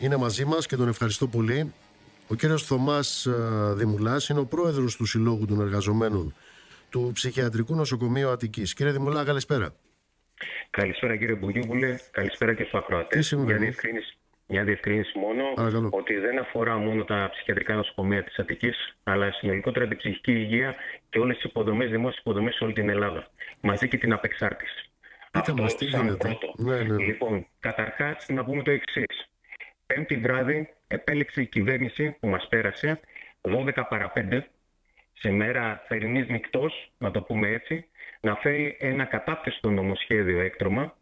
είναι μαζί μας και τον ευχαριστώ πολύ. Ο κύριος Θωμάς ε, Δημουλάς είναι ο πρόεδρος του Συλλόγου των Εργαζομένων του Ψυχιατρικού Νοσοκομείου Αττικής. Κύριε Δημουλά, καλησπέρα. Καλησπέρα κύριε Μπουγιούβουλε, καλησπέρα και στους ακροατές. Μια διευκρίνηση, μια διευκρίνηση μόνο ότι δεν αφορά μόνο τα ψυχιατρικά νοσοκομεία της Αττικής, αλλά συνολικότερα την ψυχική υγεία και όλες τις υποδομές, δημόσιες υποδομές σε όλη την Ελλάδα, μαζί και την απεξάρτηση. Πείτε μας τι γίνεται; Ναι, ναι. Λοιπόν, καταρχάς να πούμε το εξής. Πέμπτη βράδυ επέλεξε η κυβέρνηση που μας πέρασε 12 παρα 5 σε μέρα θερινής νυχτός, να το πούμε έτσι, να φέρει ένα κατάθεστο νομοσχέδιο έκτρωμα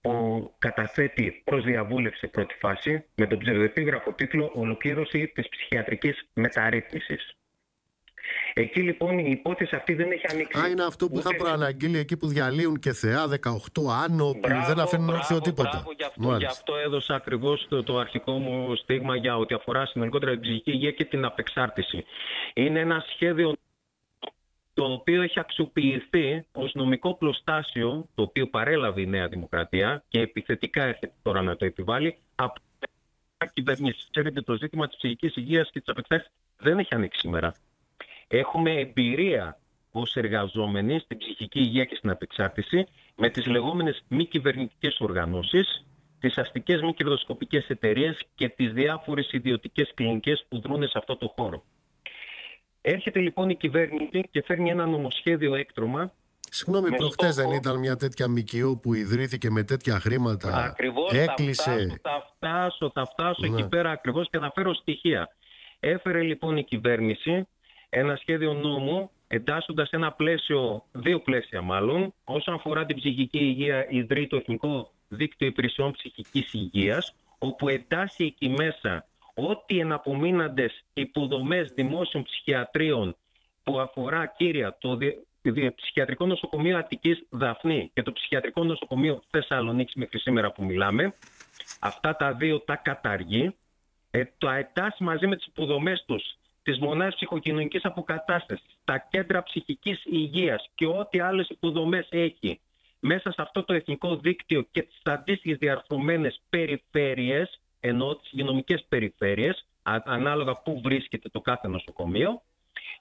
που καταθέτει προς διαβούλευση πρώτη φάση με τον ψευδεπίγραφο τίτλο «Ολοκλήρωση της ψυχιατρικής μεταρρύθμισης». Εκεί λοιπόν η υπόθεση αυτή δεν έχει ανοίξει. Α, είναι αυτό που είχα προαναγγείλει εκεί που διαλύουν και θεά 18 άνω που δεν αφήνουν όρθιο τίποτα. Μπράβο, γι, αυτό, γι' αυτό έδωσα ακριβώς το, το, αρχικό μου στίγμα για ότι αφορά συνολικότερα την ψυχική υγεία και την απεξάρτηση. Είναι ένα σχέδιο το οποίο έχει αξιοποιηθεί ως νομικό πλωστάσιο, το οποίο παρέλαβε η Νέα Δημοκρατία και επιθετικά έρχεται τώρα να το επιβάλλει από κυβερνήσεις. Ξέρετε, το ζήτημα της ψυχικής υγείας και της απεξάρτησης δεν έχει ανοίξει σήμερα. Έχουμε εμπειρία ως εργαζόμενοι στην ψυχική υγεία και στην απεξάρτηση με τις λεγόμενες μη κυβερνητικές οργανώσεις, τις αστικές μη κερδοσκοπικές εταιρείες και τις διάφορες ιδιωτικές κλινικές που δρούν σε αυτό το χώρο. Έρχεται λοιπόν η κυβέρνηση και φέρνει ένα νομοσχέδιο έκτρωμα. Συγγνώμη, προχτές δεν ήταν μια τέτοια ΜΚΟ που ιδρύθηκε με τέτοια χρήματα. Ακριβώς. Έκλεισε. Θα φτάσω, θα φτάσω, εκεί ναι. πέρα ακριβώς και θα φέρω στοιχεία. Έφερε λοιπόν η κυβέρνηση ένα σχέδιο νόμου εντάσσοντας ένα πλαίσιο, δύο πλαίσια μάλλον, όσον αφορά την ψυχική υγεία, ιδρύει το Εθνικό Δίκτυο Υπηρεσιών Ψυχικής Υγείας, όπου εντάσσει εκεί μέσα ό,τι εναπομείναντες υποδομές δημόσιων ψυχιατρίων που αφορά κύρια το Ψυχιατρικό Νοσοκομείο Αττικής Δαφνή και το Ψυχιατρικό Νοσοκομείο Θεσσαλονίκης μέχρι σήμερα που μιλάμε, αυτά τα δύο τα καταργεί, ε, το εντάσσει μαζί με τις υποδομές τους τις μονάδες ψυχοκοινωνικής αποκατάστασης, τα κέντρα ψυχικής υγείας και ό,τι άλλες υποδομές έχει μέσα σε αυτό το εθνικό δίκτυο και τις αντίστοιχες διαρθρωμένες περιφέρειες, ενώ τις υγειονομικές περιφέρειες, ανάλογα πού βρίσκεται το κάθε νοσοκομείο,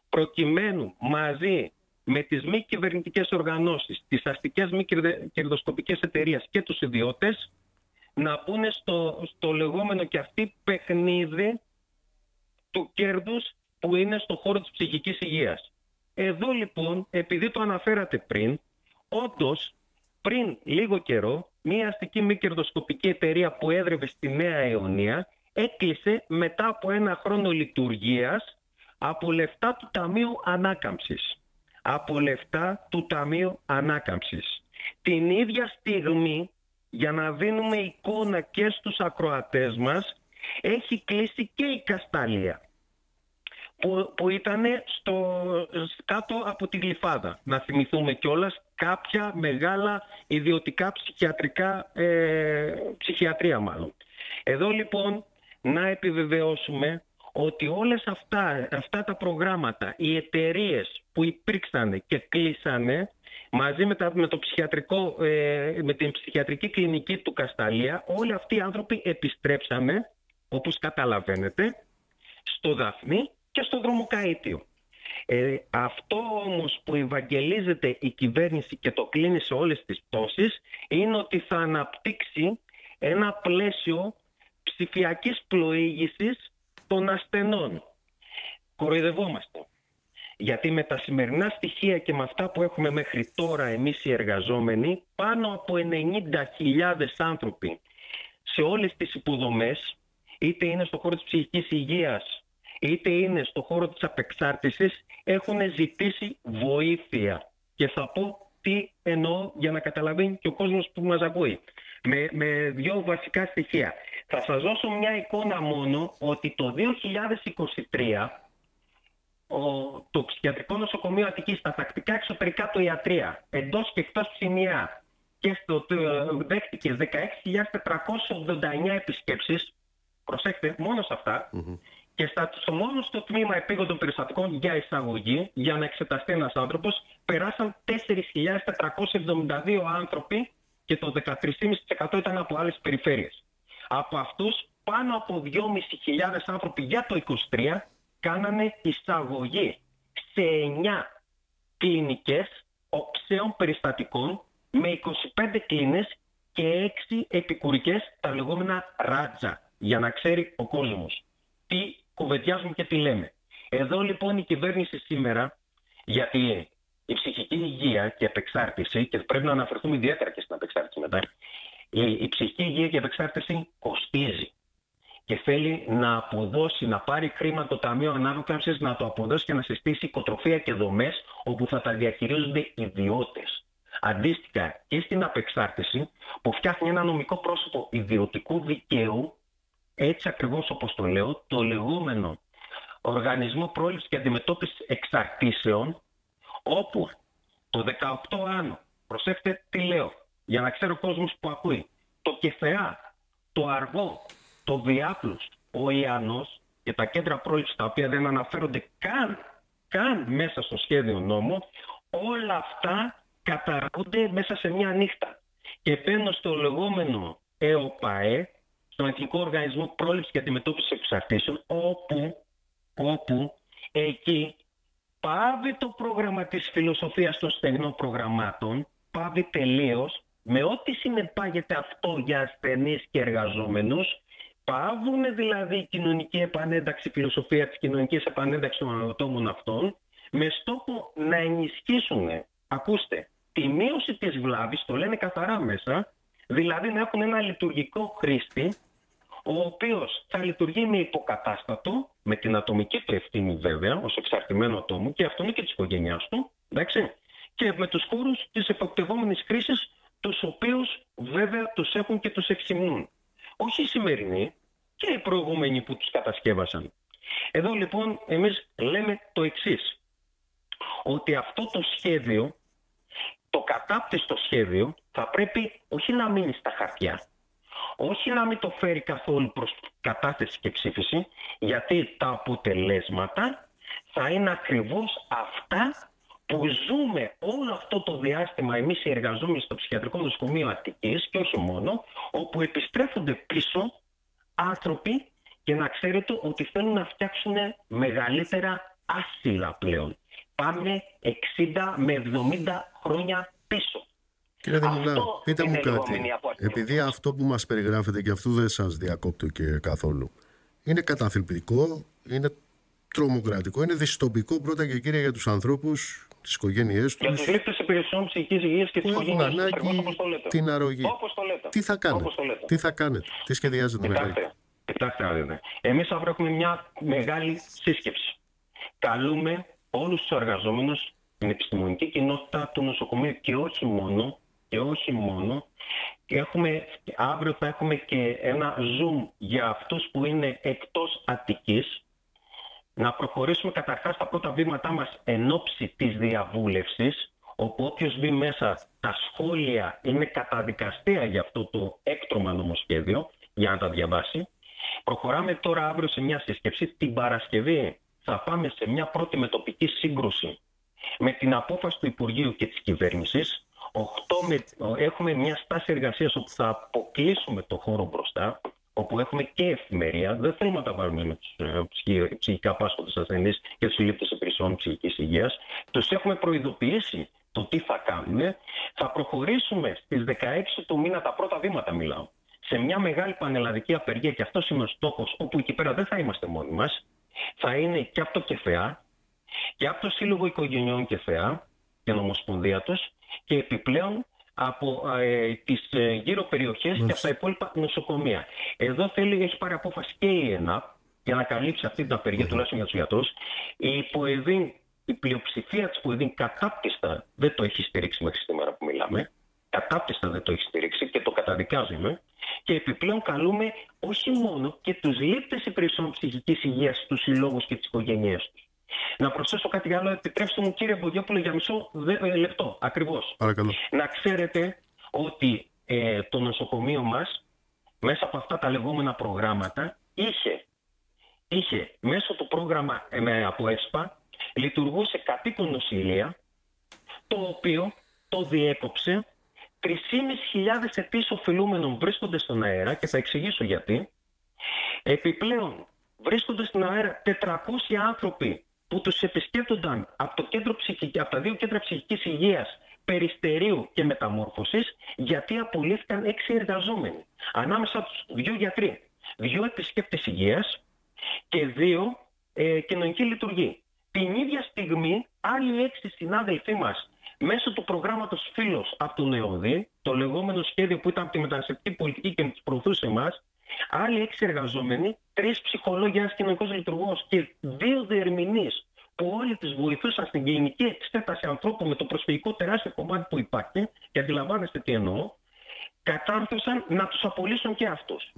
προκειμένου μαζί με τις μη κυβερνητικές οργανώσεις, τις αστικές μη κερδοσκοπικές εταιρείες και τους ιδιώτες να μπουν στο, στο λεγόμενο και αυτή παιχνίδι του κέρδους που είναι στο χώρο της ψυχικής υγείας. Εδώ λοιπόν, επειδή το αναφέρατε πριν, όντως πριν λίγο καιρό, μια αστική μη κερδοσκοπική εταιρεία που έδρευε στη Νέα Αιωνία έκλεισε μετά από ένα χρόνο λειτουργίας από λεφτά του Ταμείου Ανάκαμψης. Από λεφτά του Ταμείου Ανάκαμψης. Την ίδια στιγμή, για να δίνουμε εικόνα και στους ακροατές μας, έχει κλείσει και η Καστάλια που, που ήταν στο, κάτω από τη Γλυφάδα. Να θυμηθούμε κιόλας κάποια μεγάλα ιδιωτικά ψυχιατρικά, ε, ψυχιατρία μάλλον. Εδώ λοιπόν να επιβεβαιώσουμε ότι όλες αυτά, αυτά τα προγράμματα, οι εταιρείες που υπήρξαν και κλείσανε, μαζί με, τα, με, το ψυχιατρικό, ε, με την ψυχιατρική κλινική του Κασταλία, όλοι αυτοί οι άνθρωποι επιστρέψαμε, όπως καταλαβαίνετε, στο Δαφνί και στο δρομοκαΐτιο. Ε, αυτό όμως που ευαγγελίζεται η κυβέρνηση και το κλείνει σε όλες τις πτώσεις είναι ότι θα αναπτύξει ένα πλαίσιο ψηφιακής πλοήγησης των ασθενών. Κοροϊδευόμαστε. Γιατί με τα σημερινά στοιχεία και με αυτά που έχουμε μέχρι τώρα εμείς οι εργαζόμενοι, πάνω από 90.000 άνθρωποι σε όλες τις υποδομές, είτε είναι στο χώρο της ψυχικής υγείας, είτε είναι στο χώρο της απεξάρτησης, έχουν ζητήσει βοήθεια. Και θα πω τι εννοώ για να καταλαβαίνει και ο κόσμος που μας ακούει. Με, με δύο βασικά στοιχεία. Θα σας δώσω μια εικόνα μόνο ότι το 2023 ο, το ψυχιατρικό νοσοκομείο Αττικής στα τακτικά εξωτερικά του ιατρία εντός και εκτός ψημιά και στο, δέχτηκε 16.489 επισκέψεις προσέξτε μόνο σε αυτα και στα, στο μόνο στο τμήμα επίγοντων περιστατικών για εισαγωγή, για να εξεταστεί ένας άνθρωπος, περάσαν 4.472 άνθρωποι και το 13,5% ήταν από άλλες περιφέρειες. Από αυτούς, πάνω από 2.500 άνθρωποι για το 23 κάνανε εισαγωγή σε 9 κλινικές οξέων περιστατικών με 25 κλίνες και 6 επικουρικές τα λεγόμενα ράτζα για να ξέρει ο κόσμος τι κουβεντιάζουμε και τι λέμε. Εδώ λοιπόν η κυβέρνηση σήμερα γιατί η ψυχική υγεία και επεξάρτηση και πρέπει να αναφερθούμε ιδιαίτερα και στην επεξάρτηση μετά η, η ψυχική υγεία και η επεξάρτηση κοστίζει και θέλει να αποδώσει, να πάρει χρήμα το Ταμείο Ανάκαμψης, να το αποδώσει και να συστήσει οικοτροφία και δομές όπου θα τα διαχειρίζονται ιδιώτες. Αντίστοιχα και στην απεξάρτηση που φτιάχνει ένα νομικό πρόσωπο ιδιωτικού δικαίου, έτσι ακριβώς όπως το λέω, το λεγόμενο Οργανισμό Πρόληψης και Αντιμετώπισης Εξαρτήσεων, όπου το 18 άνω, προσέξτε τι λέω, για να ξέρει ο κόσμος που ακούει, το ΚΕΦΕΑ, το αργό, το διάπλους, ο Ιανός και τα κέντρα πρόληψης τα οποία δεν αναφέρονται καν, καν μέσα στο σχέδιο νόμου, όλα αυτά καταργούνται μέσα σε μια νύχτα. Και παίρνω στο λεγόμενο ΕΟΠΑΕ, στον Εθνικό Οργανισμό Πρόληψης και Αντιμετώπισης Εξαρτήσεων, όπου, όπου εκεί πάβει το πρόγραμμα της φιλοσοφίας των στεγνών προγραμμάτων, πάβει τελείως, με ό,τι συνεπάγεται αυτό για ασθενείς και εργαζόμενους, πάβουν δηλαδή η κοινωνική επανένταξη, η φιλοσοφία της κοινωνικής επανένταξης των ατόμων αυτών, με στόχο να ενισχύσουν, ακούστε, τη μείωση της βλάβης, το λένε καθαρά μέσα, δηλαδή να έχουν ένα λειτουργικό χρήστη, ο οποίος θα λειτουργεί με υποκατάστατο, με την ατομική του ευθύνη βέβαια, ως εξαρτημένο ατόμο και αυτόν και της οικογένειάς του, εντάξει, και με τους χώρους της εποπτευόμενης κρίσης, τους οποίους βέβαια τους έχουν και τους εξυμνούν. Όχι οι σημερινοί και οι προηγούμενοι που τους κατασκεύασαν. Εδώ λοιπόν εμείς λέμε το εξής, ότι αυτό το σχέδιο, το κατάπτυστο σχέδιο θα πρέπει όχι να μείνει στα χαρτιά, όχι να μην το φέρει καθόλου προς κατάθεση και ψήφιση, γιατί τα αποτελέσματα θα είναι ακριβώς αυτά που ζούμε όλο αυτό το διάστημα εμείς οι εργαζόμενοι στο ψυχιατρικό νοσοκομείο Αττικής και όχι μόνο, όπου επιστρέφονται πίσω άνθρωποι και να ξέρετε ότι θέλουν να φτιάξουν μεγαλύτερα άσυλα πλέον. Πάμε 60 με 70 χρόνια πίσω. Κύριε Δημουλά, πείτε μου κάτι. Επειδή αυτό που μας περιγράφετε και αυτού δεν σας διακόπτω και καθόλου, είναι καταθλιπτικό, είναι τρομοκρατικό, είναι δυστοπικό πρώτα και κύριε για τους ανθρώπους, τις οικογένειές τους. Για τους λήπτες υπηρεσιών ψυχικής υγείας και τις οικογένειες τους, όπως το λέτε. την αρρωγή. Όπως το λέτε. Τι θα κάνετε, τι θα κάνετε, τι σχεδιάζετε να κάνετε. Κοιτάξτε, κοιτάξτε, εμείς αύριο έχουμε μια μεγάλη σύσκεψη. Καλούμε όλους τους εργαζόμενους, την επιστημονική κοινότητα του νοσοκομείου και όχι μόνο, και όχι μόνο, έχουμε, αύριο θα έχουμε και ένα Zoom για αυτούς που είναι εκτός Αττικής, να προχωρήσουμε καταρχάς στα πρώτα βήματά μας εν ώψη της διαβούλευσης, όπου όποιος μπει μέσα, τα σχόλια είναι καταδικαστέα για αυτό το έκτρωμα νομοσχέδιο, για να τα διαβάσει. Προχωράμε τώρα αύριο σε μια σύσκεψη. Την Παρασκευή θα πάμε σε μια πρώτη μετοπική σύγκρουση με την απόφαση του Υπουργείου και της κυβέρνησης, 8 με, έχουμε μια στάση εργασίας όπου θα αποκλείσουμε το χώρο μπροστά, όπου έχουμε και εφημερία. Δεν θέλουμε να τα βάλουμε με τους ε, ψυχικά πάσχοντες ασθενείς και τους λήπτε υπηρεσιών ψυχικής υγείας. Τους έχουμε προειδοποιήσει το τι θα κάνουμε. Θα προχωρήσουμε στις 16 του μήνα, τα πρώτα βήματα μιλάω, σε μια μεγάλη πανελλαδική απεργία και αυτός είναι ο στόχος, όπου εκεί πέρα δεν θα είμαστε μόνοι μας. Θα είναι και από το ΚΕΦΕΑ και από το Σύλλογο Οικογενειών ΚΕΦΕΑ, την Ομοσπονδία τους, και επιπλέον από ε, τις ε, γύρω περιοχές και από τα υπόλοιπα νοσοκομεία. Εδώ θέλει, έχει πάρει απόφαση και η ΕΝΑΠ για να καλύψει αυτή την απεργία τουλάχιστον για τους γιατρούς. Η ΠΟΕΔΗΝ, η πλειοψηφία της ΠΟΕΔΗΝ κατάπτυστα δεν το έχει στηρίξει μέχρι σήμερα που μιλάμε. Κατάπτυστα δεν το έχει στηρίξει και το καταδικάζουμε. Και επιπλέον καλούμε όχι μόνο και τους λήπτες υπηρεσιών ψυχικής υγείας, τους συλλόγους και τις οικογένειές τους. Να προσθέσω κάτι άλλο, επιτρέψτε μου κύριε Μπογιόπουλο για μισό ε, λεπτό ακριβώς. Παρακαλώ. Να ξέρετε ότι ε, το νοσοκομείο μας μέσα από αυτά τα λεγόμενα προγράμματα είχε, είχε μέσω του πρόγραμμα ε, από ΕΣΠΑ λειτουργούσε κατοίκον νοσηλεία το οποίο το διέκοψε 3.500 αιτήσει οφειλούμενων βρίσκονται στον αέρα και θα εξηγήσω γιατί Επιπλέον, βρίσκονται στην αέρα 400 άνθρωποι που τους επισκέπτονταν από, το κέντρο ψυχικής, από τα δύο κέντρα ψυχικής υγείας περιστερίου και μεταμόρφωσης, γιατί απολύθηκαν έξι εργαζόμενοι. Ανάμεσα τους δύο γιατροί, δύο επισκέπτες υγείας και δύο ε, κοινωνικοί λειτουργοί. Την ίδια στιγμή, άλλοι έξι συνάδελφοί μας μέσω του προγράμματος Φίλος από τον ΕΟΔΗ, το λεγόμενο σχέδιο που ήταν από τη μεταναστευτική πολιτική και τους προωθούσε εμά, άλλοι έξι εργαζόμενοι, τρεις ψυχολόγοι, ένας κοινωνικός λειτουργός και δύο διερμηνείς που όλοι τι βοηθούσαν στην γενική εξέταση ανθρώπων με το προσφυγικό τεράστιο κομμάτι που υπάρχει, και αντιλαμβάνεστε τι εννοώ, κατάρθωσαν να τους απολύσουν και αυτούς.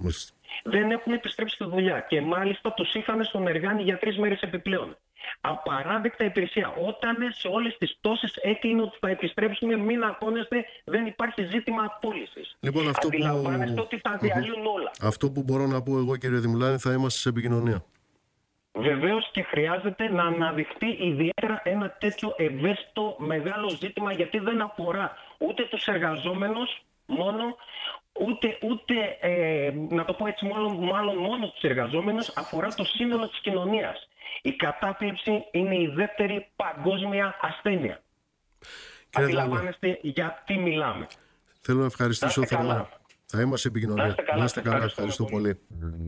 Δεν έχουν επιστρέψει στη δουλειά και μάλιστα τους είχαν στον εργάνη για τρεις μέρες επιπλέον. Απαράδεκτα υπηρεσία. Όταν σε όλες τις τόσες έκλεινε ότι θα επιστρέψουμε, μην αγχώνεστε, δεν υπάρχει ζήτημα απόλυσης. Λοιπόν, αυτό Αντιλαμβάνεστε που... ότι θα διαλύουν όλα. Αυτό που μπορώ να πω εγώ, κύριε Δημουλάνη, θα είμαστε σε επικοινωνία. Βεβαίως και χρειάζεται να αναδειχθεί ιδιαίτερα ένα τέτοιο ευαίσθητο μεγάλο ζήτημα γιατί δεν αφορά ούτε τους εργαζόμενους μόνο, ούτε, ούτε ε, να το πω έτσι μάλλον, μάλλον μόνο τους εργαζόμενους, αφορά το σύνολο της κοινωνίας. Η κατάθλιψη είναι η δεύτερη παγκόσμια ασθένεια. Αντιλαμβάνεστε γιατί μιλάμε. Θέλω να ευχαριστήσω θερμά. Θα είμαστε επικοινωνία. Να είστε καλά. Ευχαριστώ πολύ.